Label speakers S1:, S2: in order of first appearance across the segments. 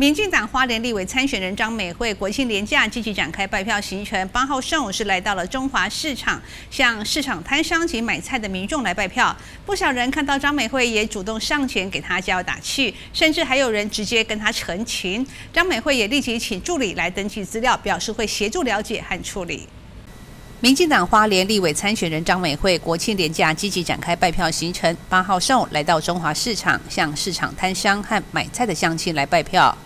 S1: 民进党花莲立委参选人张美惠国庆连假积极展开拜票行程，八号上午是来到了中华市场，向市场摊商及买菜的民众来拜票。不少人看到张美惠也主动上前给她加油打气，甚至还有人直接跟她陈情。张美惠也立即请助理来登记资料，表示会协助了解和处理。民进党花莲立委参选人张美惠国庆连假积极展开拜票行程，八号上午来到中华市场，向市场摊商和买菜的乡亲来拜票。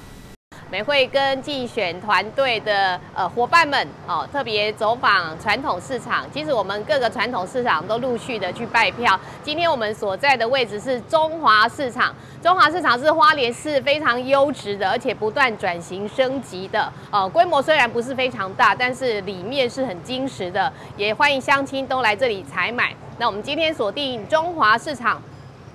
S2: 美会跟竞选团队的呃伙伴们哦，特别走访传统市场。其实我们各个传统市场都陆续的去拜票。今天我们所在的位置是中华市场。中华市场是花莲市非常优质的，而且不断转型升级的。呃，规模虽然不是非常大，但是里面是很精实的。也欢迎乡亲都来这里采买。那我们今天锁定中华市场。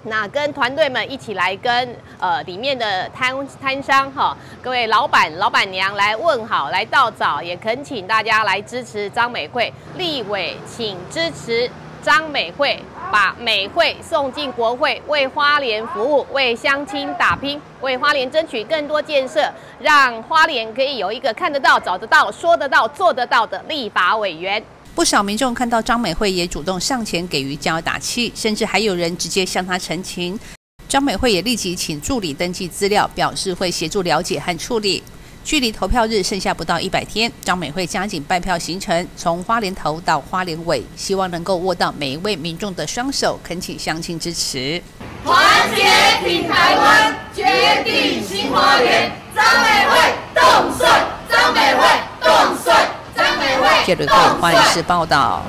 S2: 那跟团队们一起来跟呃里面的摊摊商哈，各位老板老板娘来问好，来到早，也恳请大家来支持张美惠立委，请支持张美惠，把美惠送进国会，为花莲服务，为乡亲打拼，为花莲争取更多建设，让花莲可以有一个看得到、找得到、说得到、做得到的立法委员。
S1: 不少民众看到张美惠也主动上前给予加油打气，甚至还有人直接向她陈情。张美惠也立即请助理登记资料，表示会协助了解和处理。距离投票日剩下不到一百天，张美惠加紧拜票行程，从花莲头到花莲尾，希望能够握到每一位民众的双手，恳请乡亲支持。
S3: 团结挺台湾，决定新花莲，张美惠动帅，张美惠动帅。
S1: 谢瑞慧，欢迎市报道。